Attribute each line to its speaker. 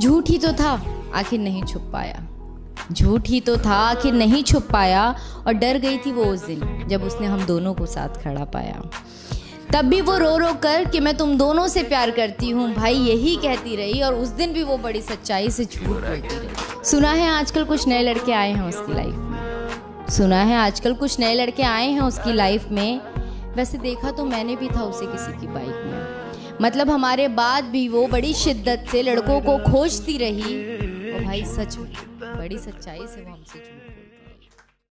Speaker 1: झूठ ही तो था, आखिर नहीं छुप पाया। झूठ ही तो था, आखिर नहीं छुप पाया और डर गई थी वो उस दिन, जब उसने हम दोनों को साथ खड़ा पाया। तब भी वो रो रो कर कि मैं तुम दोनों से प्यार करती हूँ, भाई यही कहती रही और उस दिन भी वो बड़ी सच्चाई से झूठ बोलती रही। सुना है आजकल कुछ नए लड़के आए हैं उसकी लाइफ में? सुना है आजकल कुछ नए लड़के आए हैं उसकी लाइफ में? वैसे देखा तो मैंने भी था उसे किसी की बाइक में। मतलब हमारे बाद भी वो बड़ी शिद्दत से लड़कों को खोजती रही। और भाई सच में, बड़ी सच्चाई से वो हमसे झूठ